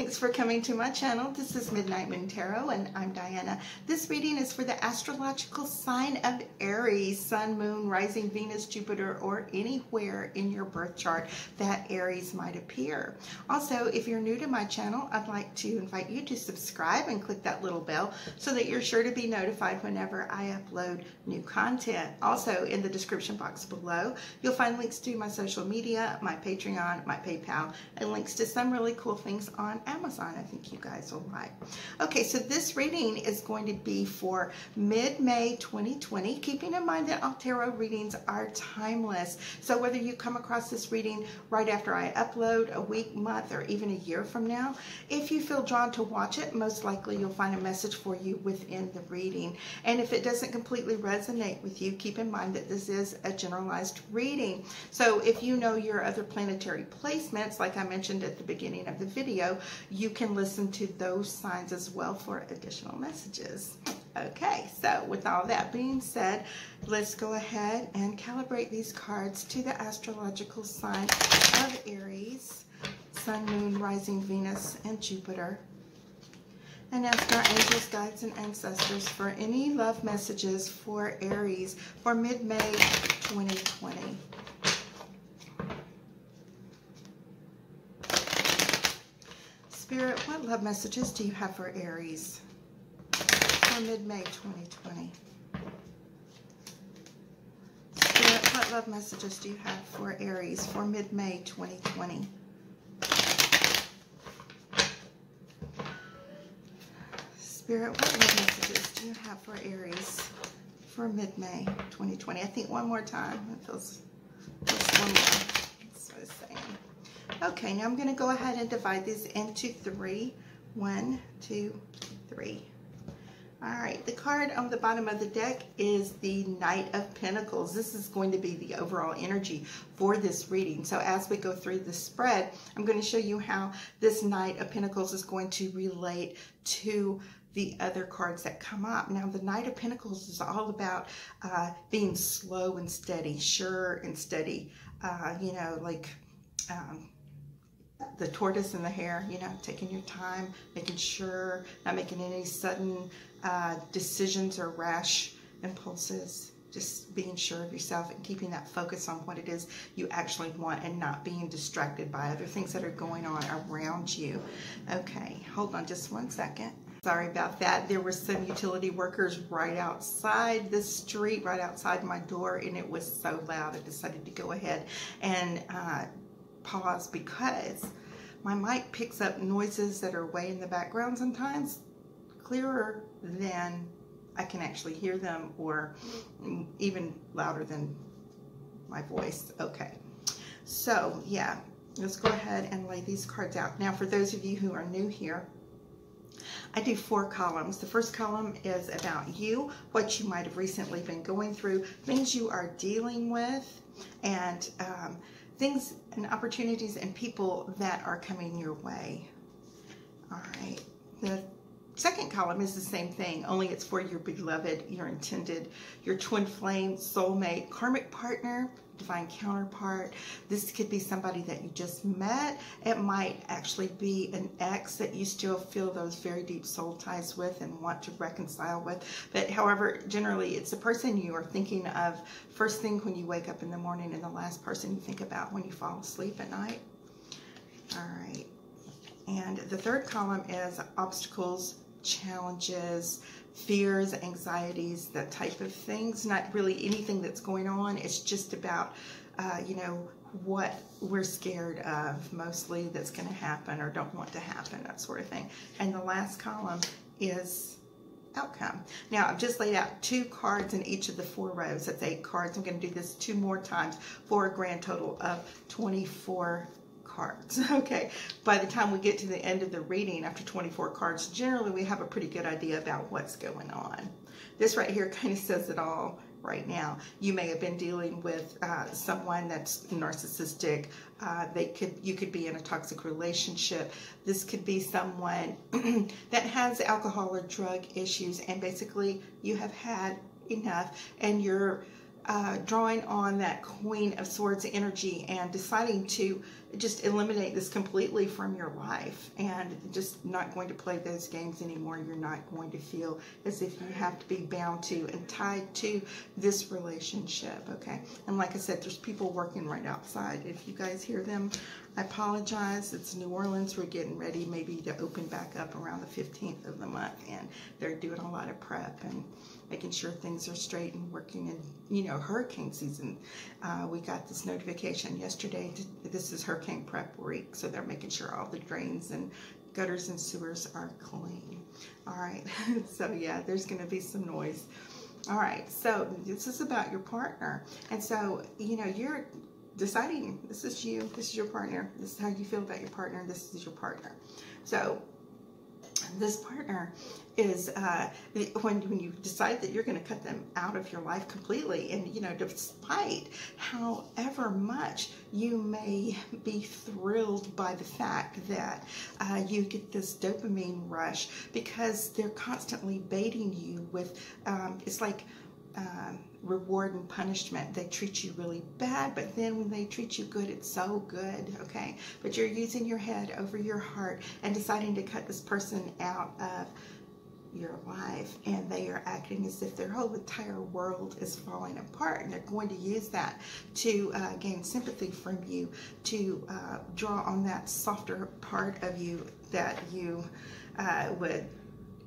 thanks for coming to my channel. This is Midnight Moon Tarot and I'm Diana. This reading is for the astrological sign of Aries, Sun, Moon, Rising, Venus, Jupiter, or anywhere in your birth chart that Aries might appear. Also, if you're new to my channel, I'd like to invite you to subscribe and click that little bell so that you're sure to be notified whenever I upload new content. Also, in the description box below, you'll find links to my social media, my Patreon, my PayPal, and links to some really cool things on Amazon. I think you guys will like. Okay, so this reading is going to be for mid-May 2020, keeping in mind that all tarot readings are timeless. So whether you come across this reading right after I upload, a week, month, or even a year from now, if you feel drawn to watch it, most likely you'll find a message for you within the reading. And if it doesn't completely resonate with you, keep in mind that this is a generalized reading. So if you know your other planetary placements, like I mentioned at the beginning of the video, you can listen to those signs as well for additional messages. Okay, so with all that being said, let's go ahead and calibrate these cards to the astrological sign of Aries, Sun, Moon, Rising, Venus, and Jupiter. And ask our angels, guides, and ancestors for any love messages for Aries for mid-May 2020. Spirit, what love messages do you have for Aries for mid-May 2020? Spirit, what love messages do you have for Aries for mid-May 2020? Spirit, what love messages do you have for Aries for mid-May 2020? I think one more time. It feels, feels one more. That's what I was saying. Okay, now I'm going to go ahead and divide these into three. One, two, three. All right, the card on the bottom of the deck is the Knight of Pentacles. This is going to be the overall energy for this reading. So as we go through the spread, I'm going to show you how this Knight of Pentacles is going to relate to the other cards that come up. Now, the Knight of Pentacles is all about uh, being slow and steady, sure and steady, uh, you know, like um, the tortoise and the hare, you know, taking your time, making sure, not making any sudden uh, decisions or rash impulses, just being sure of yourself and keeping that focus on what it is you actually want and not being distracted by other things that are going on around you. Okay, hold on just one second. Sorry about that. There were some utility workers right outside the street, right outside my door, and it was so loud I decided to go ahead and uh, pause because my mic picks up noises that are way in the background sometimes clearer than I can actually hear them or even louder than my voice. Okay, so yeah, let's go ahead and lay these cards out. Now for those of you who are new here, I do four columns. The first column is about you, what you might have recently been going through, things you are dealing with, and um, things and opportunities and people that are coming your way. All right. The second column is the same thing, only it's for your beloved, your intended, your twin flame, soulmate, karmic partner, divine counterpart. This could be somebody that you just met. It might actually be an ex that you still feel those very deep soul ties with and want to reconcile with. But however, generally it's the person you are thinking of first thing when you wake up in the morning and the last person you think about when you fall asleep at night. All right. And the third column is obstacles, challenges, fears, anxieties, that type of things. Not really anything that's going on. It's just about, uh, you know, what we're scared of mostly that's going to happen or don't want to happen, that sort of thing. And the last column is outcome. Now, I've just laid out two cards in each of the four rows. That's eight cards. I'm going to do this two more times for a grand total of 24 cards. Okay, by the time we get to the end of the reading after 24 cards, generally we have a pretty good idea about what's going on. This right here kind of says it all right now. You may have been dealing with uh, someone that's narcissistic. Uh, they could, you could be in a toxic relationship. This could be someone that has alcohol or drug issues, and basically you have had enough, and you're uh, drawing on that Queen of Swords energy and deciding to just eliminate this completely from your life and just not going to play those games anymore. You're not going to feel as if you have to be bound to and tied to this relationship, okay? And like I said, there's people working right outside. If you guys hear them, I apologize. It's New Orleans. We're getting ready maybe to open back up around the 15th of the month, and they're doing a lot of prep and making sure things are straight and working in, you know, hurricane season. Uh, we got this notification yesterday. This is hurricane prep week, so they're making sure all the drains and gutters and sewers are clean. All right, so yeah, there's going to be some noise. All right, so this is about your partner. And so, you know, you're deciding this is you, this is your partner, this is how you feel about your partner, this is your partner. So this partner is uh, when when you decide that you're going to cut them out of your life completely, and you know, despite however much you may be thrilled by the fact that uh, you get this dopamine rush because they're constantly baiting you with, um, it's like. Um, reward and punishment. They treat you really bad, but then when they treat you good, it's so good, okay? But you're using your head over your heart and deciding to cut this person out of your life and they are acting as if their whole entire world is falling apart and they're going to use that to uh, gain sympathy from you to uh, draw on that softer part of you that you uh, would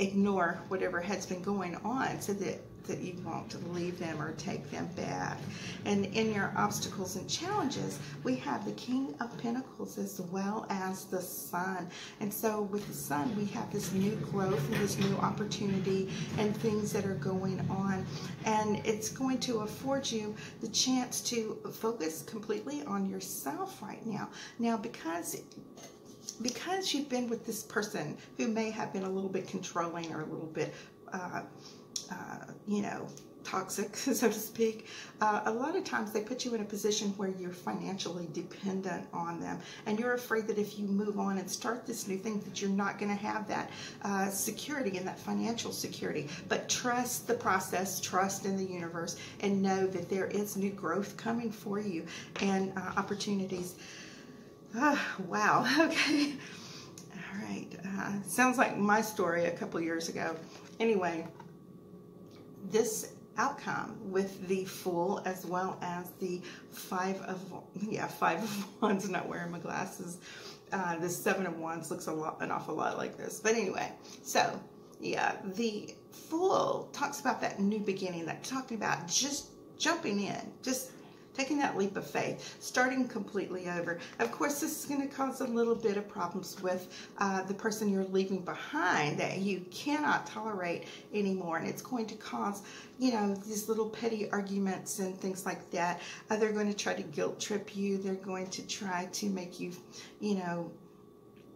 ignore whatever has been going on so that that you want to leave them or take them back. And in your obstacles and challenges, we have the King of Pentacles as well as the Sun. And so with the Sun, we have this new growth and this new opportunity and things that are going on. And it's going to afford you the chance to focus completely on yourself right now. Now, because because you've been with this person who may have been a little bit controlling or a little bit uh, uh, you know, toxic, so to speak, uh, a lot of times they put you in a position where you're financially dependent on them. And you're afraid that if you move on and start this new thing, that you're not going to have that uh, security and that financial security. But trust the process, trust in the universe, and know that there is new growth coming for you and uh, opportunities. Ah, wow. Okay. All right. Uh, sounds like my story a couple years ago. Anyway, this outcome with the Fool as well as the five of yeah five of wands not wearing my glasses. Uh, the seven of wands looks a lot an awful lot like this. But anyway so yeah the Fool talks about that new beginning that talking about just jumping in just taking that leap of faith, starting completely over. Of course, this is going to cause a little bit of problems with uh, the person you're leaving behind that you cannot tolerate anymore. And it's going to cause, you know, these little petty arguments and things like that. Uh, they're going to try to guilt trip you. They're going to try to make you, you know,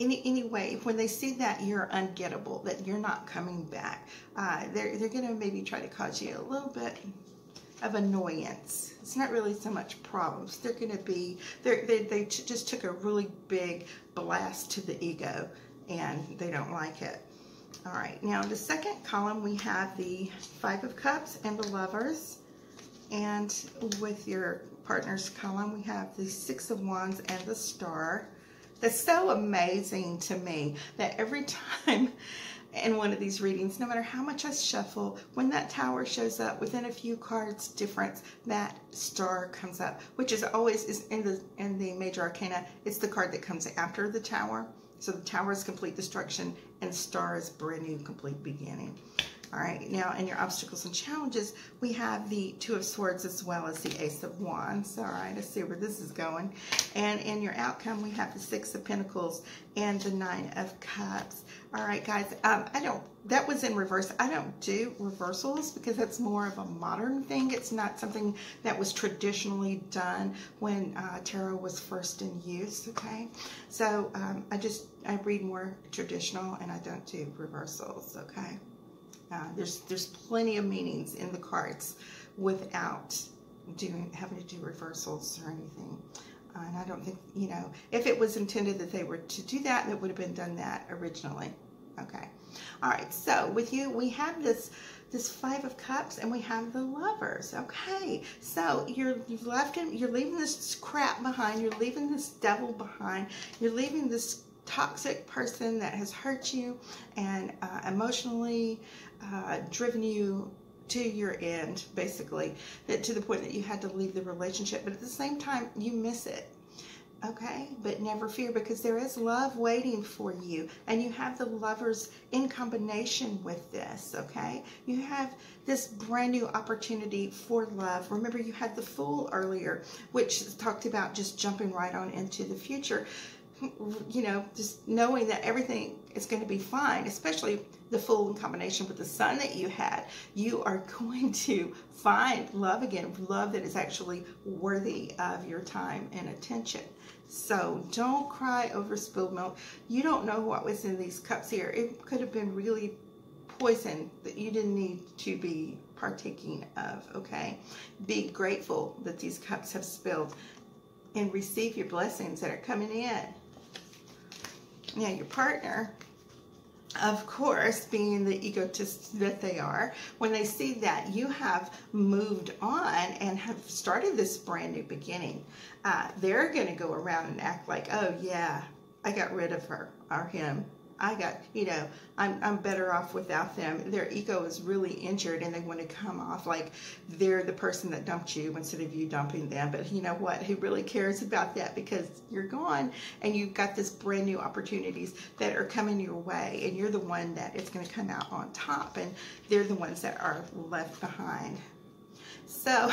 any anyway, when they see that you're ungettable, that you're not coming back, uh, they're they're going to maybe try to cause you a little bit of annoyance. It's not really so much problems. They're going to be, they they just took a really big blast to the ego and they don't like it. All right, now in the second column, we have the Five of Cups and the Lovers. And with your partner's column, we have the Six of Wands and the Star. That's so amazing to me that every time in one of these readings, no matter how much I shuffle, when that tower shows up within a few cards difference, that star comes up, which is always is in the in the major arcana, it's the card that comes after the tower. So the tower is complete destruction and star is brand new complete beginning. All right, now in your obstacles and challenges, we have the Two of Swords as well as the Ace of Wands. All right, let's see where this is going. And in your outcome, we have the Six of Pentacles and the Nine of Cups. All right, guys, um, I don't, that was in reverse. I don't do reversals because that's more of a modern thing. It's not something that was traditionally done when uh, tarot was first in use, okay? So um, I just, I read more traditional and I don't do reversals, okay? Uh, there's there's plenty of meanings in the cards without doing having to do reversals or anything. Uh, and I don't think, you know, if it was intended that they were to do that, it would have been done that originally. Okay. All right. So with you, we have this this Five of Cups, and we have the Lovers. Okay, so you're you've left him. You're leaving this crap behind. You're leaving this devil behind. You're leaving this toxic person that has hurt you and uh, emotionally uh, driven you to your end, basically, that to the point that you had to leave the relationship. But at the same time, you miss it. Okay, but never fear because there is love waiting for you, and you have the lovers in combination with this. Okay, you have this brand new opportunity for love. Remember, you had the Fool earlier, which talked about just jumping right on into the future you know, just knowing that everything is going to be fine, especially the full in combination with the sun that you had, you are going to find love again, love that is actually worthy of your time and attention. So don't cry over spilled milk. You don't know what was in these cups here. It could have been really poison that you didn't need to be partaking of, okay? Be grateful that these cups have spilled and receive your blessings that are coming in. Now, your partner, of course, being the egotists that they are, when they see that you have moved on and have started this brand new beginning, uh, they're going to go around and act like, oh, yeah, I got rid of her or him I got, you know, I'm, I'm better off without them. Their ego is really injured and they want to come off like they're the person that dumped you instead of you dumping them. But you know what? Who really cares about that because you're gone and you've got this brand new opportunities that are coming your way and you're the one that is going to come out on top and they're the ones that are left behind. So,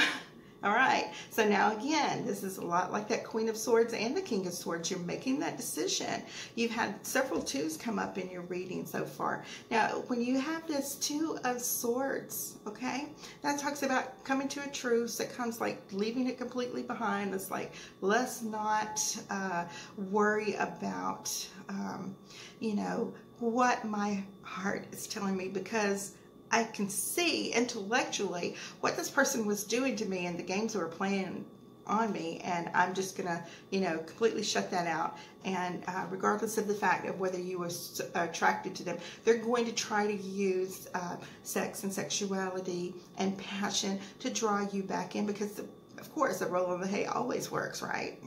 All right, so now again, this is a lot like that Queen of Swords and the King of Swords. You're making that decision. You've had several twos come up in your reading so far. Now, when you have this Two of Swords, okay, that talks about coming to a truce. It comes like leaving it completely behind. It's like, let's not uh, worry about, um, you know, what my heart is telling me because I can see intellectually what this person was doing to me and the games they were playing on me and I'm just gonna you know completely shut that out. And uh, regardless of the fact of whether you were attracted to them they're going to try to use uh, sex and sexuality and passion to draw you back in because of course the roll of the hay always works right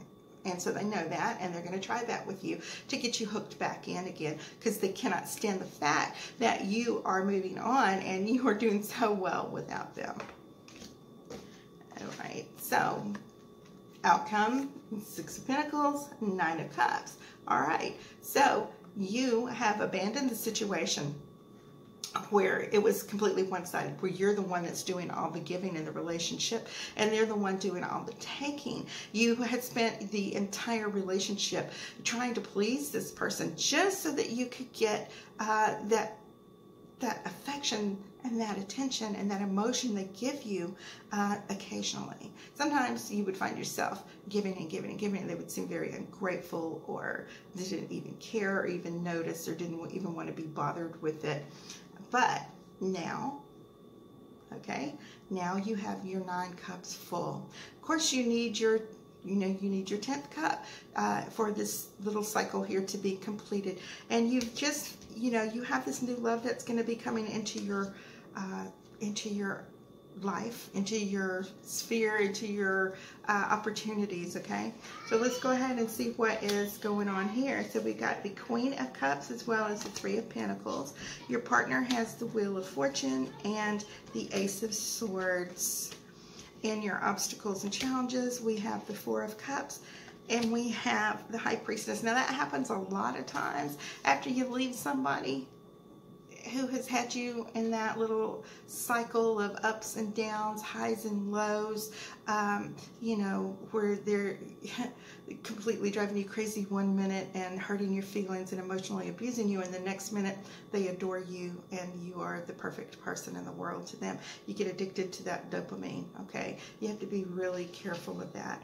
and so they know that, and they're going to try that with you to get you hooked back in again because they cannot stand the fact that you are moving on and you are doing so well without them. All right, so outcome Six of Pentacles, Nine of Cups. All right, so you have abandoned the situation where it was completely one-sided where you're the one that's doing all the giving in the relationship and they're the one doing all the taking you had spent the entire relationship trying to please this person just so that you could get uh, that that affection and that attention and that emotion they give you uh, occasionally. Sometimes you would find yourself giving and giving and giving, and they would seem very ungrateful or they didn't even care or even notice or didn't even want to be bothered with it. But now, okay, now you have your nine cups full. Of course, you need your you know you need your 10th cup uh, for this little cycle here to be completed and you've just you know you have this new love that's going to be coming into your uh, into your life, into your sphere, into your uh, opportunities, okay? So let's go ahead and see what is going on here. So we got the Queen of Cups as well as the Three of Pentacles. Your partner has the Wheel of Fortune and the Ace of Swords. In your obstacles and challenges, we have the Four of Cups and we have the High Priestess. Now that happens a lot of times after you leave somebody who has had you in that little cycle of ups and downs, highs and lows, um, you know, where they're completely driving you crazy one minute and hurting your feelings and emotionally abusing you, and the next minute they adore you and you are the perfect person in the world to them. You get addicted to that dopamine, okay? You have to be really careful with that.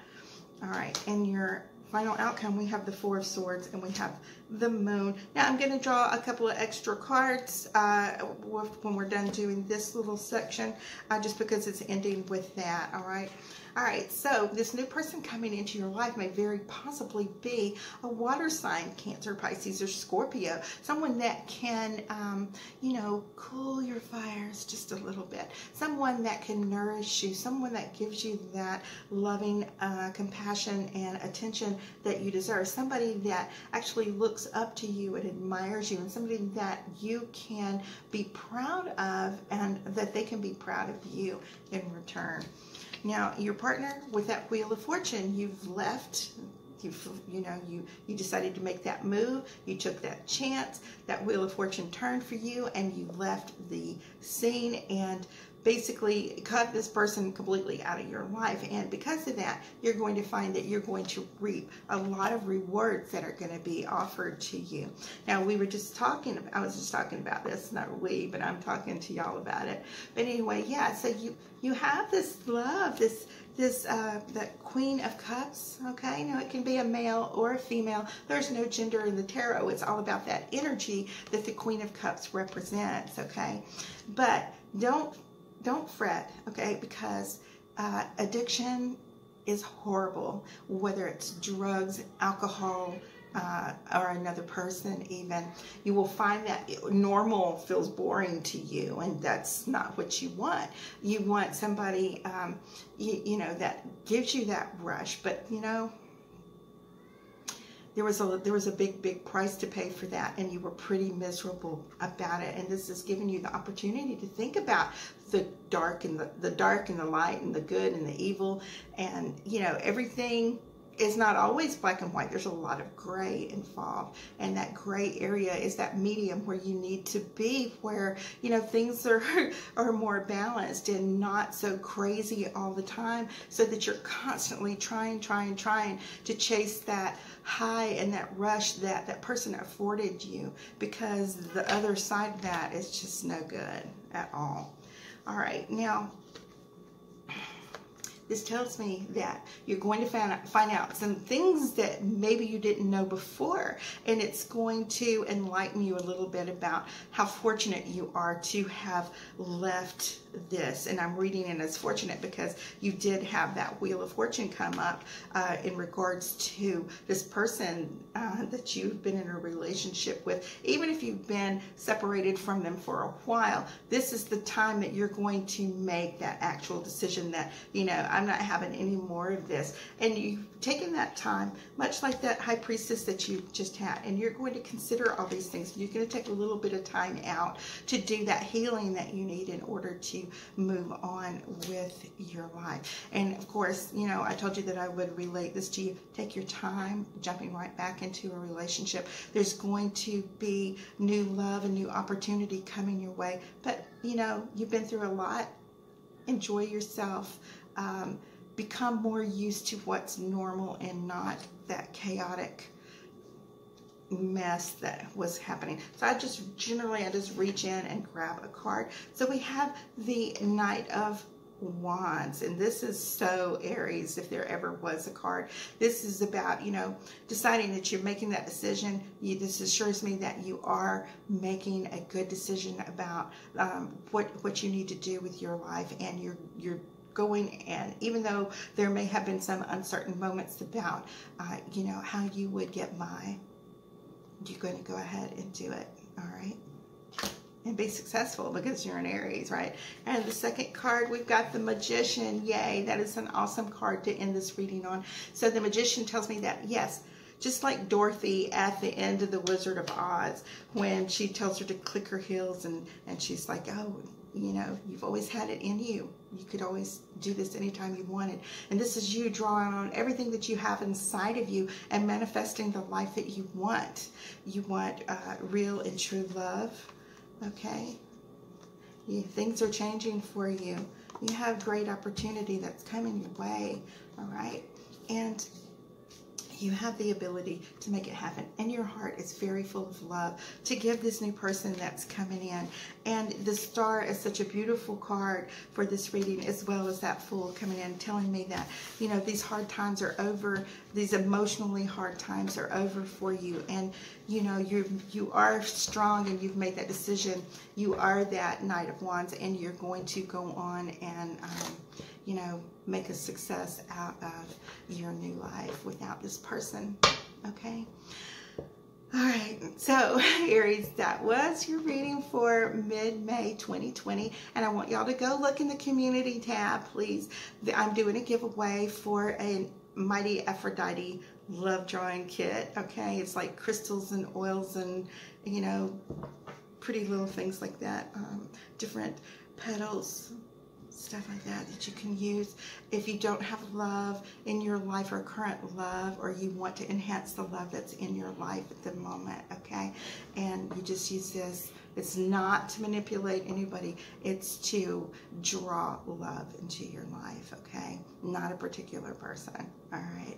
All right, and your final outcome, we have the Four of Swords and we have the moon. Now I'm going to draw a couple of extra cards uh, when we're done doing this little section, uh, just because it's ending with that, all right? All right, so this new person coming into your life may very possibly be a water sign, Cancer, Pisces, or Scorpio. Someone that can, um, you know, cool your fires just a little bit. Someone that can nourish you. Someone that gives you that loving uh, compassion and attention that you deserve. Somebody that actually looks up to you and admires you, and somebody that you can be proud of and that they can be proud of you in return. Now, your partner with that Wheel of Fortune, you've left, you've, you know, you, you decided to make that move, you took that chance, that Wheel of Fortune turned for you, and you left the scene, and basically cut this person completely out of your life. And because of that, you're going to find that you're going to reap a lot of rewards that are going to be offered to you. Now, we were just talking, I was just talking about this, not we, but I'm talking to y'all about it. But anyway, yeah, so you, you have this love, this, this, uh, the Queen of Cups, okay? Now, it can be a male or a female. There's no gender in the tarot. It's all about that energy that the Queen of Cups represents, okay? But don't don't fret, okay? Because uh, addiction is horrible, whether it's drugs, alcohol, uh, or another person even, you will find that normal feels boring to you, and that's not what you want. You want somebody, um, you, you know, that gives you that rush, but you know, there was a there was a big big price to pay for that and you were pretty miserable about it and this is giving you the opportunity to think about the dark and the, the dark and the light and the good and the evil and you know everything is not always black and white. There's a lot of gray involved. And that gray area is that medium where you need to be, where, you know, things are, are more balanced and not so crazy all the time so that you're constantly trying, trying, trying to chase that high and that rush that that person afforded you because the other side of that is just no good at all. All right, now this tells me that you're going to find out, find out some things that maybe you didn't know before, and it's going to enlighten you a little bit about how fortunate you are to have left this. And I'm reading it as fortunate because you did have that Wheel of Fortune come up uh, in regards to this person uh, that you've been in a relationship with. Even if you've been separated from them for a while, this is the time that you're going to make that actual decision that, you know, I'm not having any more of this. And you've taken that time, much like that high priestess that you just had, and you're going to consider all these things. You're going to take a little bit of time out to do that healing that you need in order to move on with your life. And of course, you know, I told you that I would relate this to you. Take your time jumping right back into a relationship. There's going to be new love and new opportunity coming your way. But, you know, you've been through a lot. Enjoy yourself. Um, become more used to what's normal and not that chaotic mess that was happening. So I just generally I just reach in and grab a card. So we have the Knight of Wands, and this is so Aries if there ever was a card. This is about you know deciding that you're making that decision. You, this assures me that you are making a good decision about um, what what you need to do with your life, and you're you're going and even though there may have been some uncertain moments about uh, you know how you would get by you're going to go ahead and do it. All right. And be successful because you're an Aries, right? And the second card, we've got the Magician. Yay, that is an awesome card to end this reading on. So the Magician tells me that, yes, just like Dorothy at the end of The Wizard of Oz, when she tells her to click her heels and, and she's like, oh, you know, you've always had it in you. You could always do this anytime you wanted. And this is you drawing on everything that you have inside of you and manifesting the life that you want. You want uh, real and true love, okay? You, things are changing for you. You have great opportunity that's coming your way, all right? And you have the ability to make it happen. And your heart is very full of love to give this new person that's coming in. And the star is such a beautiful card for this reading as well as that fool coming in telling me that you know these hard times are over. These emotionally hard times are over for you. And you know you you are strong and you've made that decision. You are that knight of wands and you're going to go on and um, you know, make a success out of your new life without this person. Okay? All right, so Aries, that was your reading for mid-May 2020, and I want y'all to go look in the community tab, please. I'm doing a giveaway for a Mighty Aphrodite love drawing kit, okay? It's like crystals and oils and, you know, pretty little things like that, um, different petals, stuff like that that you can use if you don't have love in your life or current love or you want to enhance the love that's in your life at the moment okay? And you just use this. It's not to manipulate anybody. It's to draw love into your life okay? Not a particular person all right?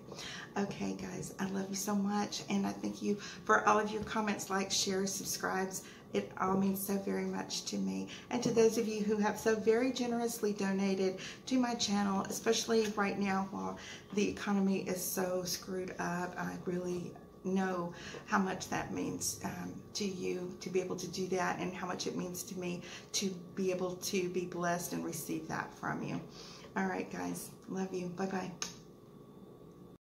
Okay guys i love you so much and i thank you for all of your comments likes shares subscribes it all means so very much to me. And to those of you who have so very generously donated to my channel, especially right now while the economy is so screwed up, I really know how much that means um, to you to be able to do that and how much it means to me to be able to be blessed and receive that from you. All right, guys. Love you. Bye-bye.